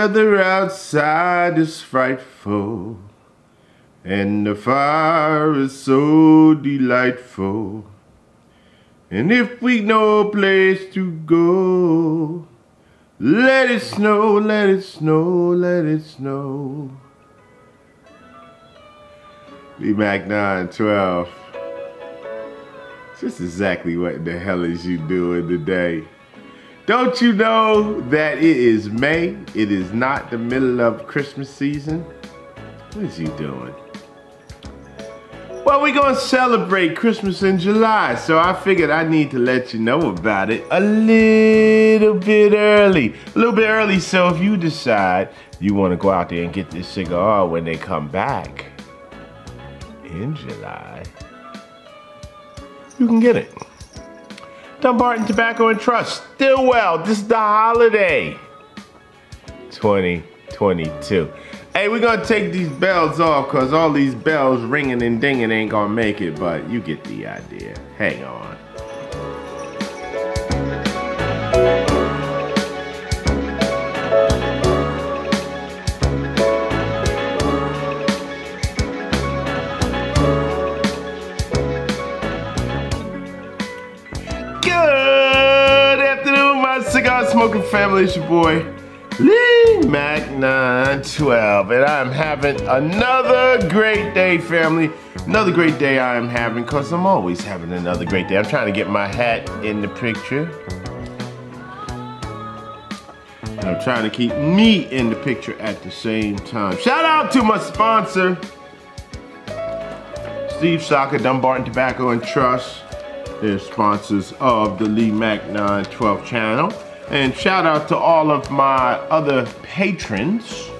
weather outside is frightful, and the fire is so delightful. And if we know a place to go, let it snow, let it snow, let it snow. Lee Mack 912. Just exactly what the hell is you doing today? Don't you know that it is May? It is not the middle of Christmas season. What is you doing? Well, we're gonna celebrate Christmas in July, so I figured I need to let you know about it a little bit early. A little bit early, so if you decide you wanna go out there and get this cigar when they come back in July, you can get it. Dumbarton Tobacco and Trust, Stillwell, this is the holiday 2022. Hey, we're gonna take these bells off because all these bells ringing and dinging ain't gonna make it, but you get the idea. Hang on. Family. It's your boy, Lee Mack 912, and I'm having another great day, family. Another great day I am having, because I'm always having another great day. I'm trying to get my hat in the picture. I'm trying to keep me in the picture at the same time. Shout out to my sponsor, Steve Saka, Dumbarton Tobacco and Trust. They're sponsors of the Lee Mac 912 channel. And shout out to all of my other patrons,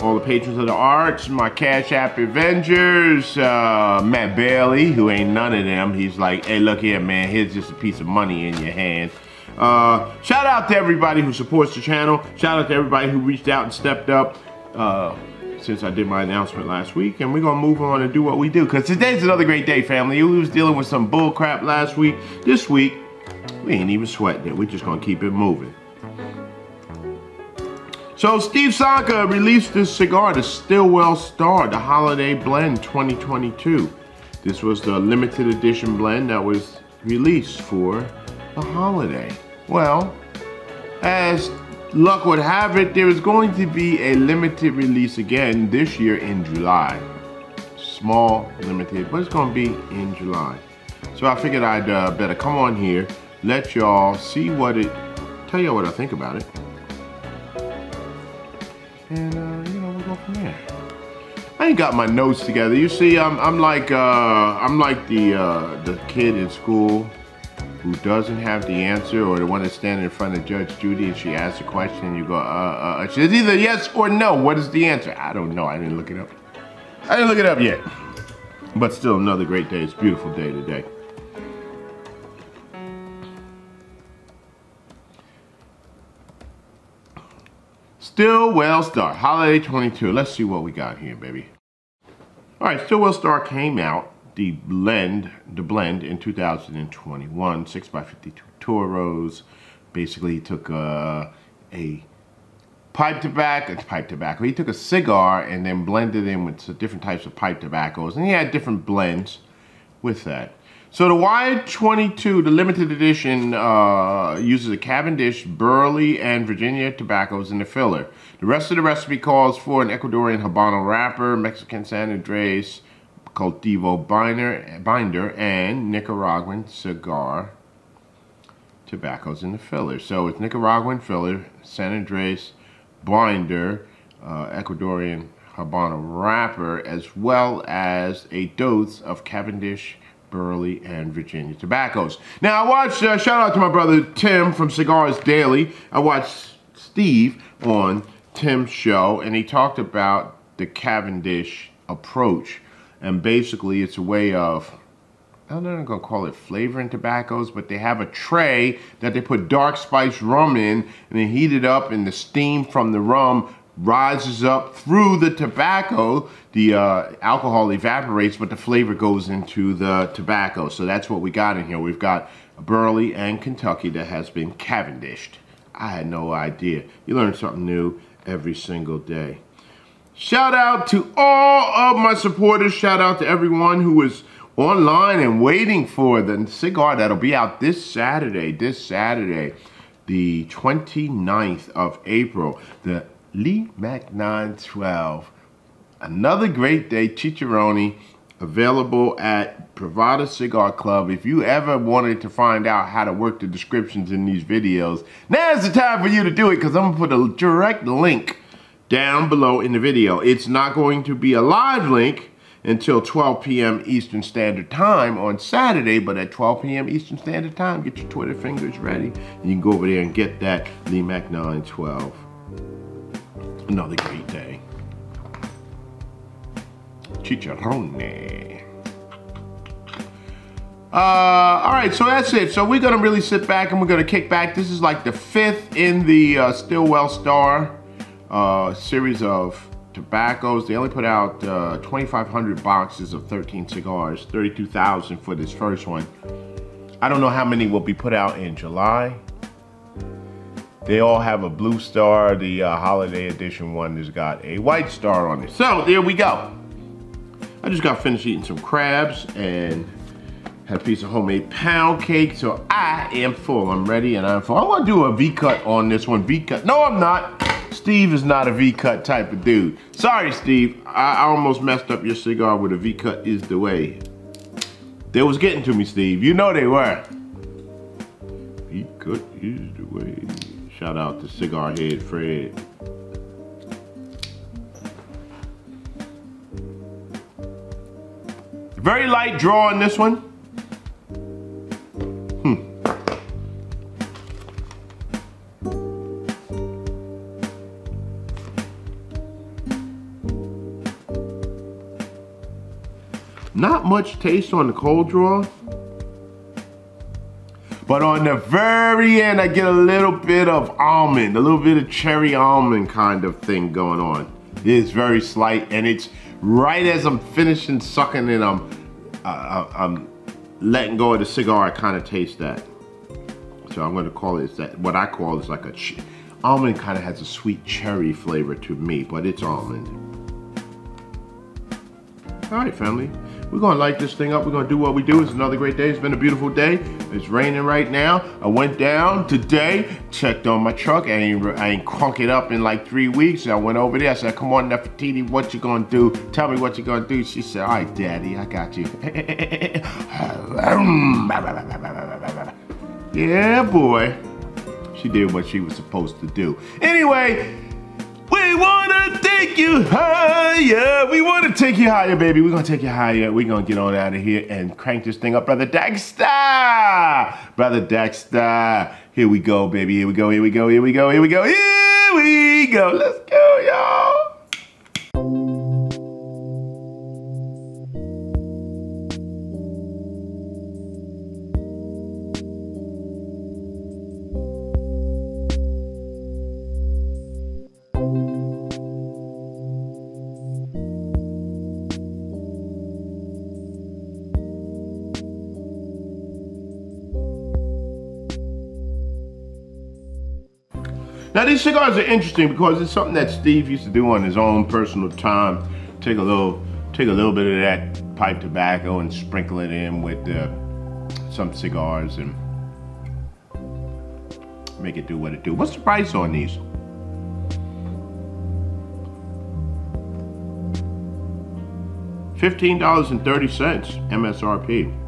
all the patrons of the arts, my Cash App Avengers, uh, Matt Bailey, who ain't none of them. He's like, hey, look here, man, here's just a piece of money in your hand. Uh, shout out to everybody who supports the channel. Shout out to everybody who reached out and stepped up uh, since I did my announcement last week. And we're gonna move on and do what we do. Because today's another great day, family. We was dealing with some bull crap last week. This week, we ain't even sweating it. We're just gonna keep it moving. So Steve Saka released this cigar, the Stillwell Star, the Holiday Blend 2022. This was the limited edition blend that was released for the holiday. Well, as luck would have it, there is going to be a limited release again this year in July. Small, limited, but it's to be in July. So I figured I'd uh, better come on here, let y'all see what it, tell y'all what I think about it. And, uh, you know, we'll go from there. I ain't got my notes together. You see, I'm, I'm like, uh, I'm like the, uh, the kid in school who doesn't have the answer or the one that's standing in front of Judge Judy and she asks a question and you go, uh, uh, she says either yes or no. What is the answer? I don't know. I didn't look it up. I didn't look it up yet. But still another great day. It's a beautiful day today. Stillwell Star, Holiday 22. Let's see what we got here, baby. All right, Stillwell Star came out, the blend, the blend in 2021, 6x52 Toros. Basically, he took uh, a pipe tobacco, it's pipe tobacco. He took a cigar and then blended in with different types of pipe tobaccos, and he had different blends with that. So the Y22, the limited edition, uh, uses a Cavendish, Burley, and Virginia tobaccos in the filler. The rest of the recipe calls for an Ecuadorian Habano wrapper, Mexican San Andres, Cultivo binder, binder, and Nicaraguan cigar tobaccos in the filler. So it's Nicaraguan filler, San Andres binder, uh, Ecuadorian Habano wrapper, as well as a dose of Cavendish, Burley, and Virginia tobaccos. Now, I watched, uh, shout out to my brother Tim from Cigars Daily. I watched Steve on Tim's show, and he talked about the Cavendish approach. And basically, it's a way of, I'm not going to call it flavoring tobaccos, but they have a tray that they put dark spice rum in, and they heat it up, and the steam from the rum rises up through the tobacco. The uh, alcohol evaporates, but the flavor goes into the tobacco. So that's what we got in here. We've got Burley and Kentucky that has been Cavendished. I had no idea. You learn something new every single day. Shout out to all of my supporters. Shout out to everyone who is online and waiting for the cigar that'll be out this Saturday, this Saturday, the 29th of April, the Lee Mack 912. Another great day, Chicharroni, available at Privada Cigar Club. If you ever wanted to find out how to work the descriptions in these videos, now's the time for you to do it because I'm going to put a direct link down below in the video. It's not going to be a live link until 12 p.m. Eastern Standard Time on Saturday, but at 12 p.m. Eastern Standard Time, get your Twitter fingers ready, and you can go over there and get that Lee Mack 912. Another great day. Chicharrone. Uh, all right, so that's it. So we're gonna really sit back and we're gonna kick back. This is like the fifth in the uh, Stillwell Star uh, series of tobaccos. They only put out uh, 2,500 boxes of 13 cigars, 32,000 for this first one. I don't know how many will be put out in July. They all have a blue star. The uh, holiday edition one has got a white star on it. So there we go. I just got finished eating some crabs and had a piece of homemade pound cake. So I am full. I'm ready and I'm full. I'm gonna do a V-cut on this one. V-cut. No, I'm not. Steve is not a V-cut type of dude. Sorry, Steve. I, I almost messed up your cigar with a V-cut is the way. They was getting to me, Steve. You know they were. V-cut is the way. Shout out to Cigar Head Fred. Very light draw on this one. Hmm. Not much taste on the cold draw. But on the very end, I get a little bit of almond, a little bit of cherry almond kind of thing going on. It is very slight, and it's right as I'm finishing sucking and I'm, uh, I'm letting go of the cigar, I kind of taste that. So I'm gonna call it that. What I call is like a almond. Kind of has a sweet cherry flavor to me, but it's almond. All right, family. We're gonna light this thing up. We're gonna do what we do. It's another great day. It's been a beautiful day. It's raining right now. I went down today, checked on my truck. I ain't, I ain't crunk it up in like three weeks. I went over there. I said, come on, Nefertiti, what you gonna do? Tell me what you gonna do. She said, all right, daddy, I got you. yeah, boy. She did what she was supposed to do. Anyway, we wanna take you higher. We wanna take you higher, baby. We're gonna take you higher. We're gonna get on out of here and crank this thing up, brother Dexter. Brother Dexter. Here we go, baby. Here we go. Here we go. Here we go. Here we go. Here we go. Let's go, y'all. Now these cigars are interesting because it's something that Steve used to do on his own personal time. Take a little, take a little bit of that pipe tobacco and sprinkle it in with uh, some cigars and make it do what it do. What's the price on these? $15.30 MSRP.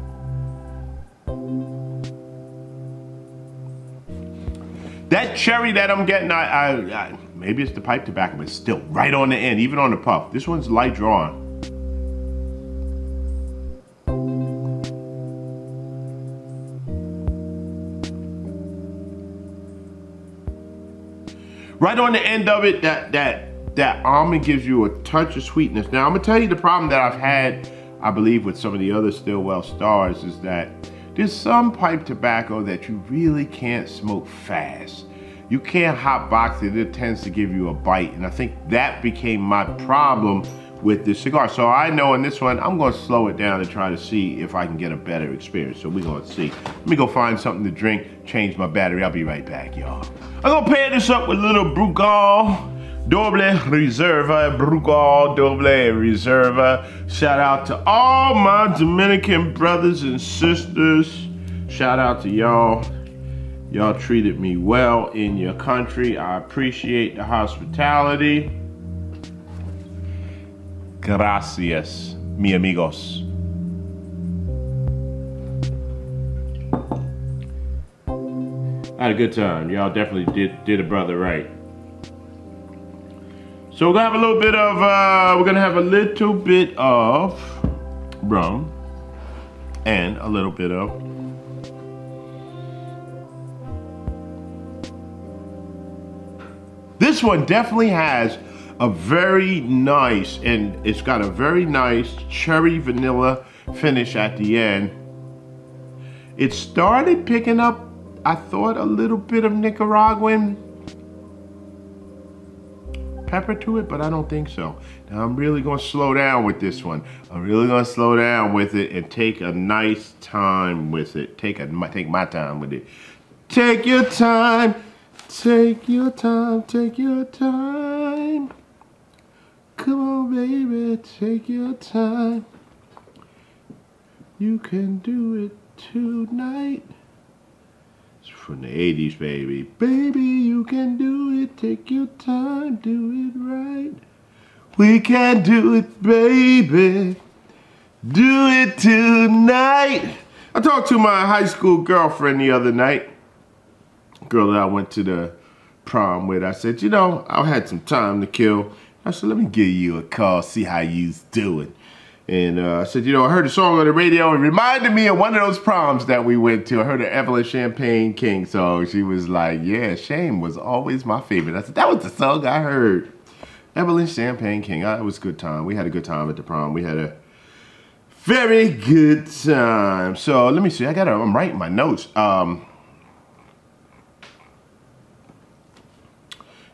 That cherry that I'm getting, I, I, I, maybe it's the pipe tobacco, but still right on the end, even on the puff. This one's light drawn. Right on the end of it, that that that almond gives you a touch of sweetness. Now I'm gonna tell you the problem that I've had, I believe, with some of the other Stillwell stars is that there's some pipe tobacco that you really can't smoke fast. You can't hot box it, it tends to give you a bite. And I think that became my problem with this cigar. So I know in this one, I'm gonna slow it down and try to see if I can get a better experience. So we're gonna see. Let me go find something to drink, change my battery. I'll be right back, y'all. I'm gonna pair this up with a little Brugal Doble Reserva, Brugal Doble Reserva. Shout out to all my Dominican brothers and sisters. Shout out to y'all. Y'all treated me well in your country. I appreciate the hospitality. Gracias, mi amigos. I had a good time. Y'all definitely did did a brother right. So we're gonna have a little bit of, uh, we're gonna have a little bit of rum and a little bit of This one definitely has a very nice, and it's got a very nice cherry vanilla finish at the end. It started picking up, I thought, a little bit of Nicaraguan pepper to it, but I don't think so. Now I'm really gonna slow down with this one. I'm really gonna slow down with it and take a nice time with it. Take a take my time with it. Take your time, take your time, take your time. Come on, baby, take your time. You can do it tonight from the 80s, baby. Baby, you can do it. Take your time, do it right. We can do it, baby. Do it tonight. I talked to my high school girlfriend the other night. Girl that I went to the prom with. I said, you know, I had some time to kill. I said, let me give you a call, see how you's doing. And uh, I said, you know, I heard a song on the radio. It reminded me of one of those proms that we went to. I heard of Evelyn Champagne King song. She was like, yeah, Shame was always my favorite. I said, that was the song I heard. Evelyn Champagne King. Uh, it was a good time. We had a good time at the prom. We had a very good time. So let me see. I got to, I'm writing my notes. Um,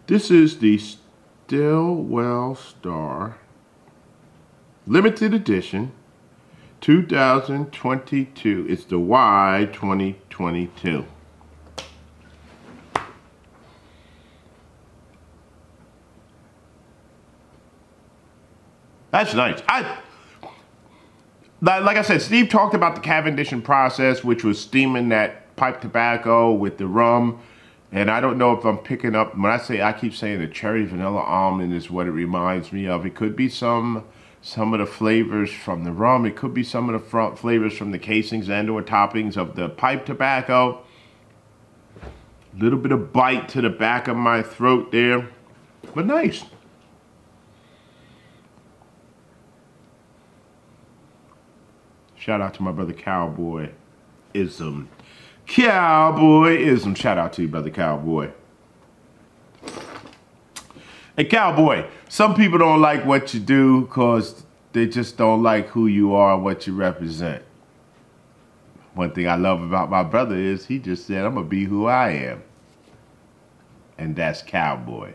this is the Stillwell Star limited edition 2022. It's the Y 2022. That's nice. I like I said, Steve talked about the Cavendishing process, which was steaming that pipe tobacco with the rum. And I don't know if I'm picking up, when I say, I keep saying the cherry vanilla almond is what it reminds me of. It could be some some of the flavors from the rum. It could be some of the front flavors from the casings and or toppings of the pipe tobacco. A little bit of bite to the back of my throat there, but nice. Shout out to my brother Cowboy Ism. Cowboy Ism. Shout out to you, brother Cowboy. Hey, Cowboy, some people don't like what you do because they just don't like who you are and what you represent. One thing I love about my brother is he just said, I'm going to be who I am. And that's Cowboy.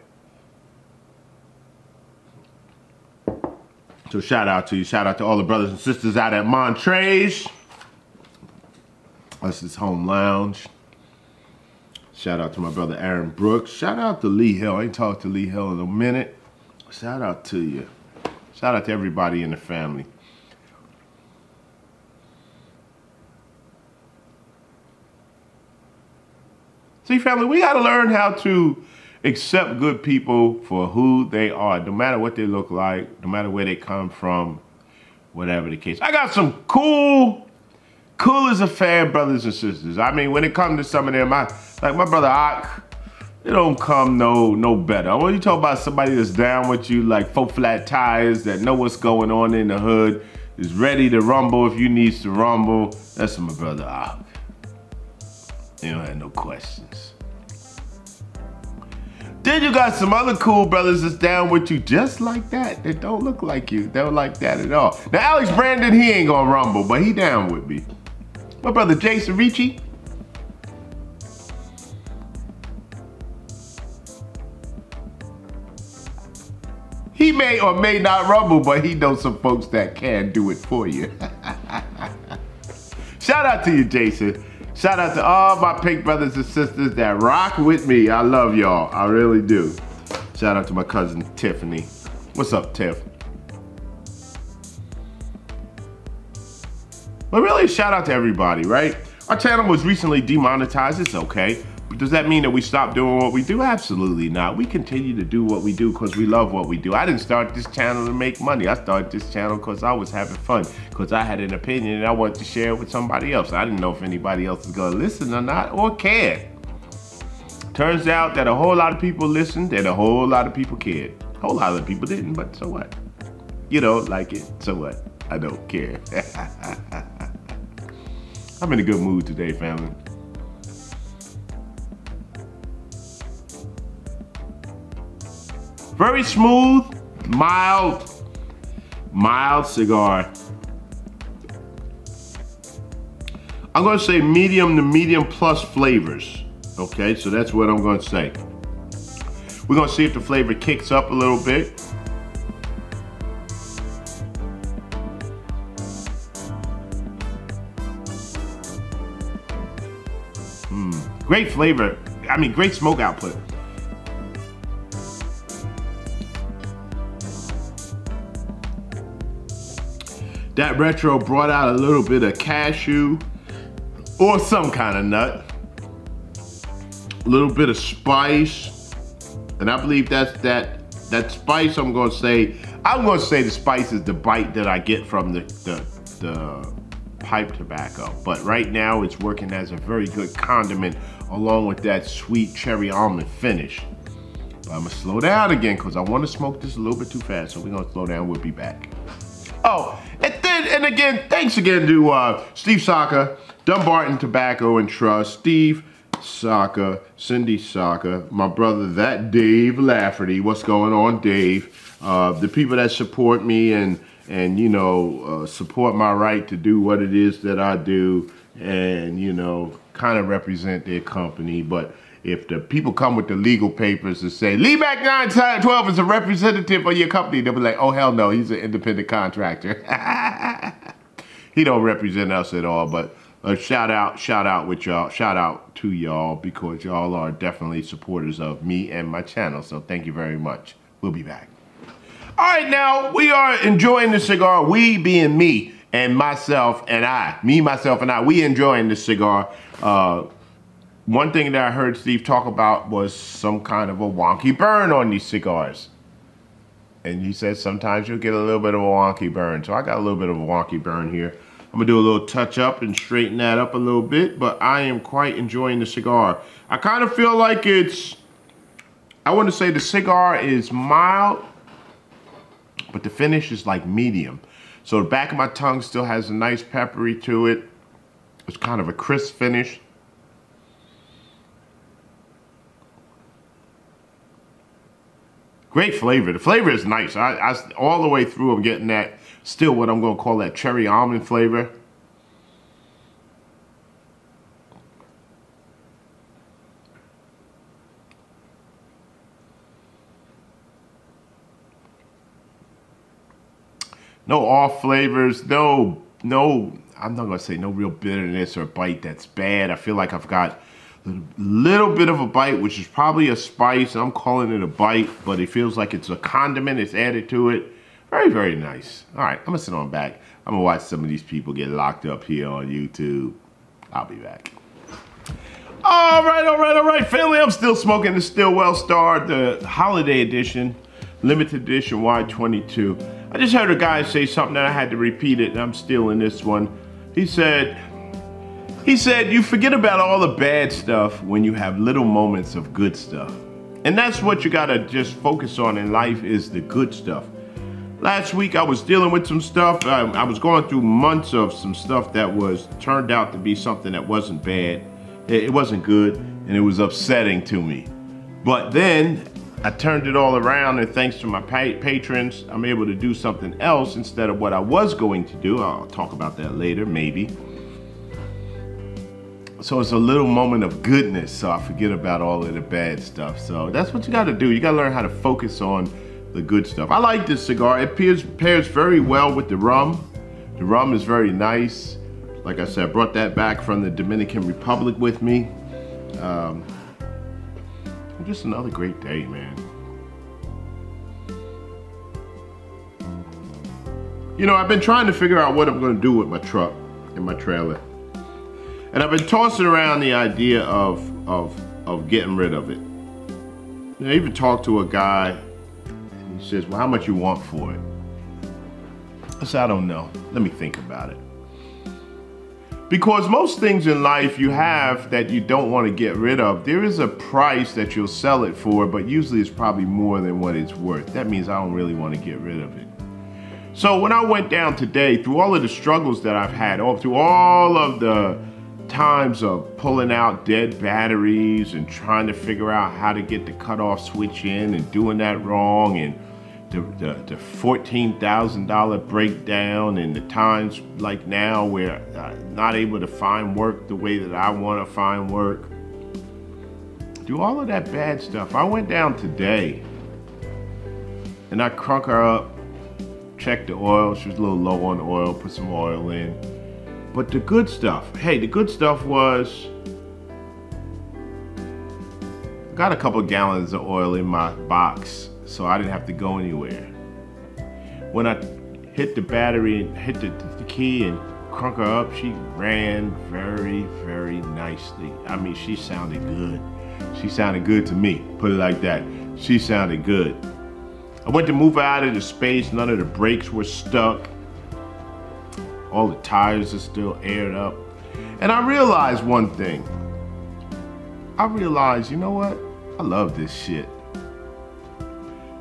So shout out to you. Shout out to all the brothers and sisters out at Montrez. That's his home lounge. Shout out to my brother Aaron Brooks. Shout out to Lee Hill. I ain't talked to Lee Hill in a minute. Shout out to you. Shout out to everybody in the family. See, family, we got to learn how to accept good people for who they are, no matter what they look like, no matter where they come from, whatever the case. I got some cool cool as a fan brothers and sisters. I mean, when it comes to some of them, I, like my brother Ock, it don't come no no better. When you to talk about somebody that's down with you, like four flat tires, that know what's going on in the hood, is ready to rumble if you needs to rumble, that's my brother Ock. You don't have no questions. Then you got some other cool brothers that's down with you just like that. They don't look like you. They don't like that at all. Now Alex Brandon, he ain't gonna rumble, but he down with me. My brother Jason Ricci. He may or may not rumble, but he knows some folks that can do it for you. Shout out to you, Jason. Shout out to all my pink brothers and sisters that rock with me. I love y'all. I really do. Shout out to my cousin Tiffany. What's up, Tiff? But really, shout out to everybody, right? Our channel was recently demonetized. It's okay. But does that mean that we stop doing what we do? Absolutely not. We continue to do what we do because we love what we do. I didn't start this channel to make money. I started this channel because I was having fun, because I had an opinion and I wanted to share it with somebody else. I didn't know if anybody else going to listen or not or care. Turns out that a whole lot of people listened and a whole lot of people cared. A whole lot of people didn't, but so what? You don't like it, so what? I don't care. I'm in a good mood today, family. Very smooth, mild, mild cigar. I'm gonna say medium to medium plus flavors. Okay, so that's what I'm gonna say. We're gonna see if the flavor kicks up a little bit. Great flavor. I mean, great smoke output. That retro brought out a little bit of cashew or some kind of nut. A little bit of spice. And I believe that's that that spice I'm gonna say, I'm gonna say the spice is the bite that I get from the, the, the pipe tobacco. But right now it's working as a very good condiment along with that sweet cherry almond finish. But I'm gonna slow down again because I wanna smoke this a little bit too fast. So we're gonna slow down, we'll be back. Oh, and then, and again, thanks again to uh, Steve Saka, Dumbarton Tobacco and Trust, Steve Saka, Cindy Saka, my brother, that Dave Lafferty. What's going on, Dave? Uh, the people that support me and, and you know, uh, support my right to do what it is that I do and, you know, kind of represent their company. But if the people come with the legal papers and say, Lee Mack 912 is a representative of your company, they'll be like, oh, hell no, he's an independent contractor. he don't represent us at all, but a shout out, shout out with y'all, shout out to y'all because y'all are definitely supporters of me and my channel. So thank you very much. We'll be back. All right, now we are enjoying the cigar. We being me and myself and I, me, myself, and I, we enjoying the cigar. Uh, one thing that I heard Steve talk about was some kind of a wonky burn on these cigars. And he said sometimes you'll get a little bit of a wonky burn. So I got a little bit of a wonky burn here. I'm gonna do a little touch up and straighten that up a little bit, but I am quite enjoying the cigar. I kind of feel like it's, I want to say the cigar is mild, but the finish is like medium. So the back of my tongue still has a nice peppery to it. It's kind of a crisp finish. Great flavor. The flavor is nice. I, I all the way through I'm getting that still what I'm going to call that cherry almond flavor. No off flavors, no, no, I'm not gonna say no real bitterness or bite that's bad. I feel like I've got a little bit of a bite, which is probably a spice. I'm calling it a bite, but it feels like it's a condiment. It's added to it. Very, very nice. All right, I'm gonna sit on back. I'm gonna watch some of these people get locked up here on YouTube. I'll be back. All right, all right, all right, family. I'm still smoking the Stillwell Star, the holiday edition, limited edition Y22. I just heard a guy say something that I had to repeat it, and I'm stealing this one. He said, he said, you forget about all the bad stuff when you have little moments of good stuff. And that's what you gotta just focus on in life is the good stuff. Last week I was dealing with some stuff. I, I, was going through months of some stuff that was turned out to be something that wasn't bad. It, it wasn't good and it was upsetting to me. But then I turned it all around and thanks to my pa patrons, I'm able to do something else instead of what I was going to do. I'll talk about that later, maybe. So it's a little moment of goodness, so I forget about all of the bad stuff. So that's what you gotta do. You gotta learn how to focus on the good stuff. I like this cigar. It pairs, pairs very well with the rum. The rum is very nice. Like I said, I brought that back from the Dominican Republic with me. Um, just another great day, man. You know, I've been trying to figure out what I'm gonna do with my truck and my trailer. And I've been tossing around the idea of, of, of getting rid of it. I even talked to a guy, he says, well, how much you want for it? I said, I don't know, let me think about it. Because most things in life you have that you don't want to get rid of, there is a price that you'll sell it for, but usually it's probably more than what it's worth. That means I don't really want to get rid of it. So when I went down today, through all of the struggles that I've had, all through all of the times of pulling out dead batteries and trying to figure out how to get the cutoff switch in and doing that wrong and the, the, the $14,000 breakdown and the times like now where I'm not able to find work the way that I want to find work. Do all of that bad stuff. I went down today and I crunk her up, checked the oil. She was a little low on oil, put some oil in. But the good stuff, hey, the good stuff was got a couple gallons of oil in my box so I didn't have to go anywhere. When I hit the battery and hit the, the key and crunk her up, she ran very, very nicely. I mean, she sounded good. She sounded good to me, put it like that. She sounded good. I went to move her out of the space, none of the brakes were stuck. All the tires are still aired up. And I realized one thing. I realized, you know what? I love this shit.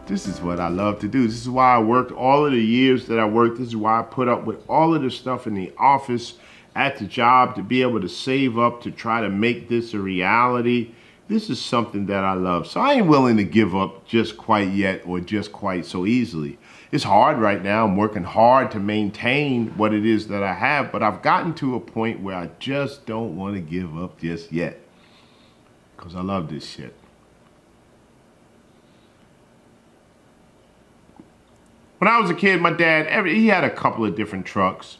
This is what I love to do. This is why I worked all of the years that I worked. This is why I put up with all of the stuff in the office, at the job, to be able to save up, to try to make this a reality. This is something that I love. So I ain't willing to give up just quite yet or just quite so easily. It's hard right now. I'm working hard to maintain what it is that I have, but I've gotten to a point where I just don't want to give up just yet because I love this shit. When I was a kid, my dad, every, he had a couple of different trucks.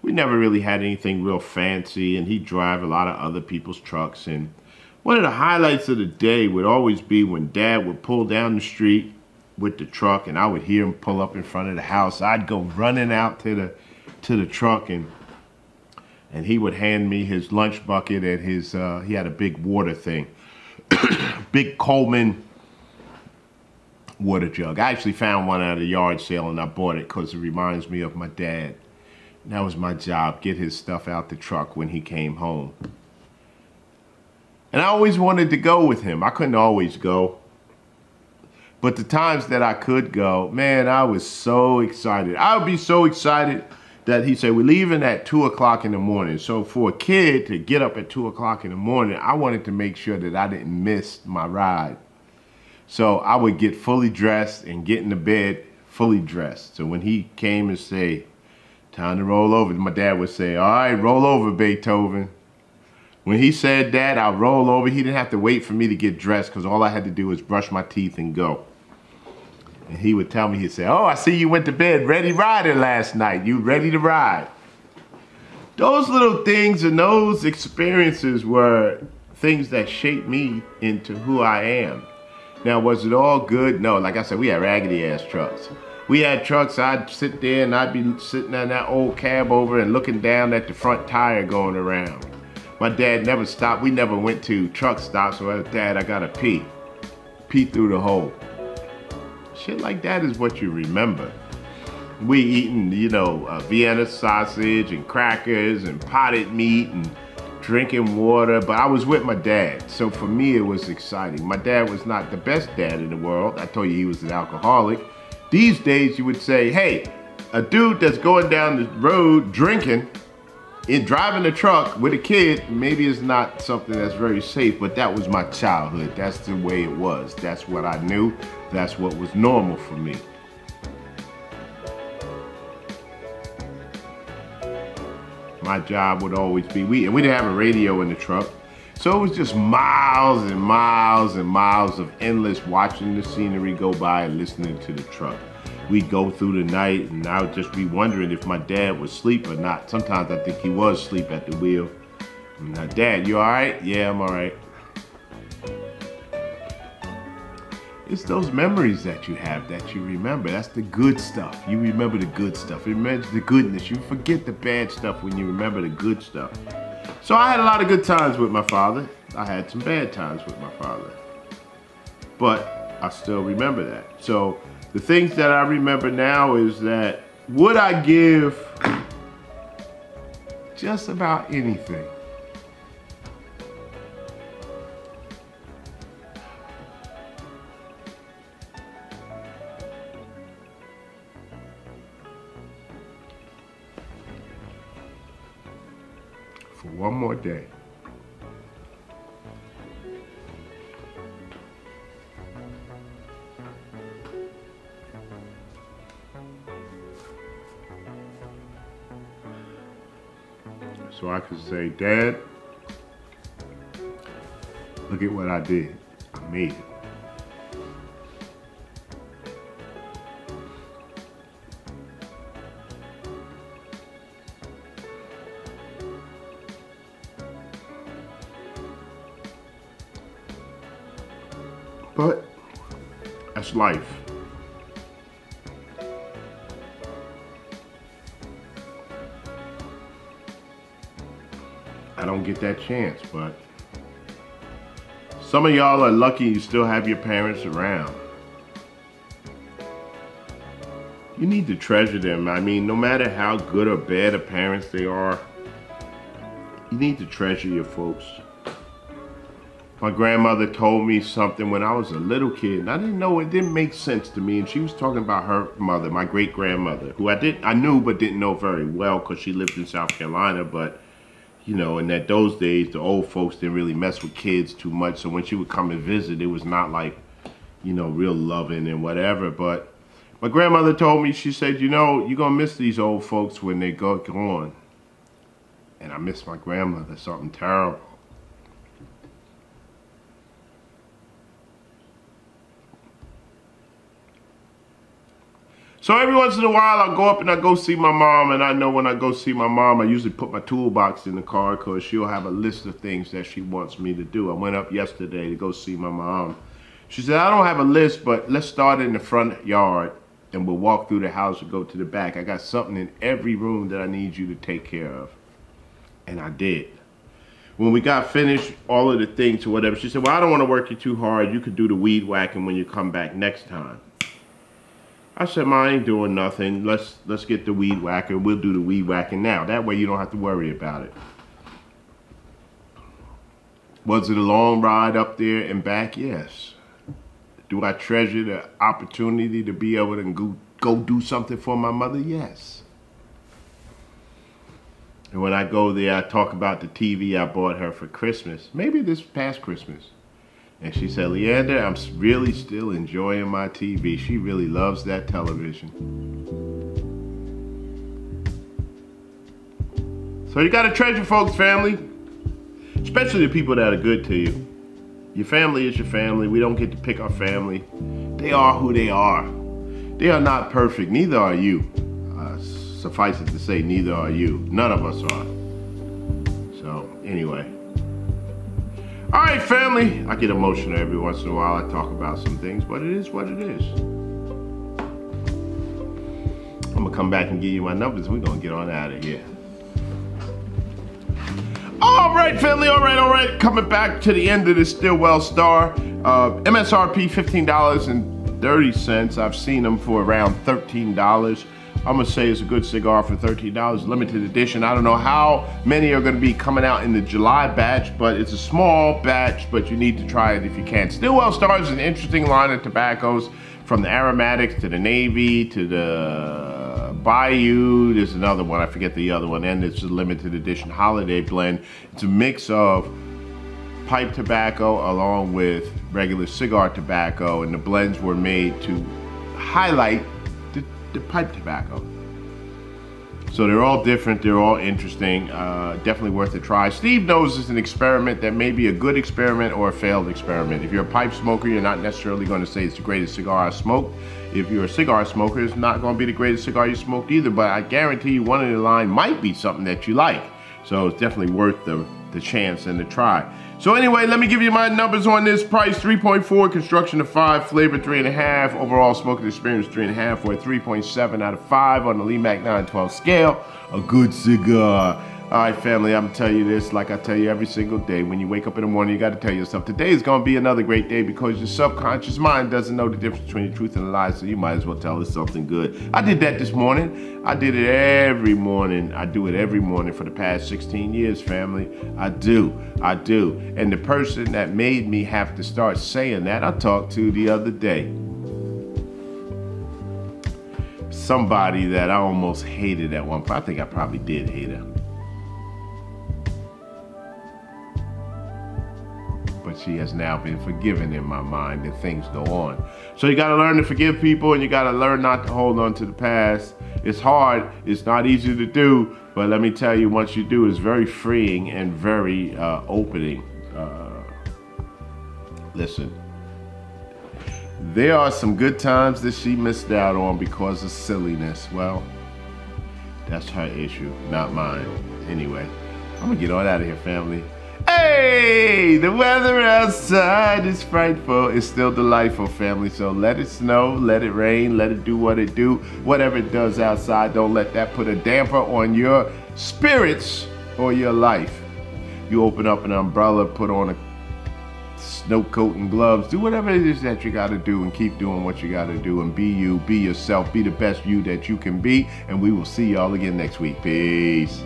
We never really had anything real fancy, and he'd drive a lot of other people's trucks. And one of the highlights of the day would always be when dad would pull down the street with the truck, and I would hear him pull up in front of the house. I'd go running out to the to the truck, and and he would hand me his lunch bucket and his uh, he had a big water thing, big Coleman water jug. I actually found one at a yard sale and I bought it because it reminds me of my dad. And that was my job, get his stuff out the truck when he came home. And I always wanted to go with him. I couldn't always go. But the times that I could go, man, I was so excited. I would be so excited that he said, we're leaving at 2 o'clock in the morning. So for a kid to get up at 2 o'clock in the morning, I wanted to make sure that I didn't miss my ride. So I would get fully dressed and get in the bed fully dressed. So when he came and say, time to roll over, my dad would say, all right, roll over, Beethoven. When he said that, I'll roll over. He didn't have to wait for me to get dressed because all I had to do was brush my teeth and go. And he would tell me, he'd say, oh, I see you went to bed ready riding last night. You ready to ride. Those little things and those experiences were things that shaped me into who I am. Now, was it all good? No, like I said, we had raggedy ass trucks. We had trucks, I'd sit there and I'd be sitting in that old cab over and looking down at the front tire going around. My dad never stopped. We never went to truck stops. So, Dad, I gotta pee. Pee through the hole. Shit like that is what you remember. We eating, you know, uh, Vienna sausage and crackers and potted meat and drinking water, but I was with my dad. So for me, it was exciting. My dad was not the best dad in the world. I told you he was an alcoholic. These days, you would say, hey, a dude that's going down the road drinking and driving a truck with a kid, maybe it's not something that's very safe, but that was my childhood. That's the way it was. That's what I knew. That's what was normal for me. My job would always be, we, and we didn't have a radio in the truck. So it was just miles and miles and miles of endless watching the scenery go by and listening to the truck. We'd go through the night and I would just be wondering if my dad was asleep or not. Sometimes I think he was asleep at the wheel. Now, Dad, you all right? Yeah, I'm all right. It's those memories that you have that you remember. That's the good stuff. You remember the good stuff. Remember the goodness. You forget the bad stuff when you remember the good stuff. So I had a lot of good times with my father. I had some bad times with my father. But I still remember that. So the things that I remember now is that would I give just about anything day. So I could say, Dad, look at what I did. I made it. Life. I don't get that chance, but some of y'all are lucky you still have your parents around. You need to treasure them. I mean, no matter how good or bad of parents they are, you need to treasure your folks. My grandmother told me something when I was a little kid, and I didn't know it didn't make sense to me. And she was talking about her mother, my great grandmother, who I did I knew but didn't know very well because she lived in South Carolina. But you know, in that those days, the old folks didn't really mess with kids too much. So when she would come and visit, it was not like, you know, real loving and whatever. But my grandmother told me, she said, you know, you're gonna miss these old folks when they go gone. And I miss my grandmother, something terrible. So every once in a while, I'll go up and I go see my mom. And I know when I go see my mom, I usually put my toolbox in the car because she'll have a list of things that she wants me to do. I went up yesterday to go see my mom. She said, I don't have a list, but let's start in the front yard and we'll walk through the house and go to the back. I got something in every room that I need you to take care of. And I did. When we got finished, all of the things or whatever, she said, well, I don't want to work you too hard. You could do the weed whacking when you come back next time. I said, "Ma, I ain't doing nothing. Let's let's get the weed whacker. We'll do the weed whacking now. That way you don't have to worry about it." Was it a long ride up there and back? Yes. Do I treasure the opportunity to be able to go, go do something for my mother? Yes. And when I go there, I talk about the TV I bought her for Christmas. Maybe this past Christmas. And she said, Leander, I'm really still enjoying my TV. She really loves that television. So you got to treasure folks, family. Especially the people that are good to you. Your family is your family. We don't get to pick our family. They are who they are. They are not perfect. Neither are you. Uh, suffice it to say, neither are you. None of us are. So, anyway. All right, family. I get emotional every once in a while. I talk about some things, but it is what it is. I'm gonna come back and give you my numbers. We're gonna get on out of here. All right, family. All right, all right. Coming back to the end of this Stillwell Star. Uh, MSRP $15.30. I've seen them for around $13. I'm gonna say it's a good cigar for $13, limited edition. I don't know how many are gonna be coming out in the July batch, but it's a small batch, but you need to try it if you can. Stillwell Star is an interesting line of tobaccos from the aromatics to the navy to the bayou. There's another one, I forget the other one, and it's a limited edition holiday blend. It's a mix of pipe tobacco along with regular cigar tobacco, and the blends were made to highlight pipe tobacco. So they're all different, they're all interesting, uh, definitely worth a try. Steve knows it's an experiment that may be a good experiment or a failed experiment. If you're a pipe smoker, you're not necessarily going to say it's the greatest cigar I smoked. If you're a cigar smoker, it's not going to be the greatest cigar you smoked either, but I guarantee you one in the line might be something that you like. So it's definitely worth the the chance and the try. So anyway, let me give you my numbers on this price. 3.4, construction of 5, flavor 3.5, overall smoking experience 3.5, for a 3.7 out of 5 on the Lee Mack 912 scale. A good cigar. All right, family, I'm telling you this like I tell you every single day. When you wake up in the morning, you got to tell yourself, today is going to be another great day because your subconscious mind doesn't know the difference between the truth and the lie, so you might as well tell us something good. I did that this morning. I did it every morning. I do it every morning for the past 16 years, family. I do. I do. And the person that made me have to start saying that, I talked to the other day. Somebody that I almost hated at one point. I think I probably did hate her. She has now been forgiven in my mind and things go on. So you got to learn to forgive people and you got to learn not to hold on to the past. It's hard, it's not easy to do, but let me tell you, once you do, it's very freeing and very uh, opening. Uh, listen, there are some good times that she missed out on because of silliness. Well, that's her issue, not mine. Anyway, I'm gonna get on out of here, family. Hey, the weather outside is frightful. It's still delightful, family. So let it snow, let it rain, let it do what it do. Whatever it does outside, don't let that put a damper on your spirits or your life. You open up an umbrella, put on a snow coat and gloves. Do whatever it is that you got to do and keep doing what you got to do and be you, be yourself, be the best you that you can be. And we will see y'all again next week. Peace.